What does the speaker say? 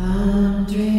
I'm dreaming.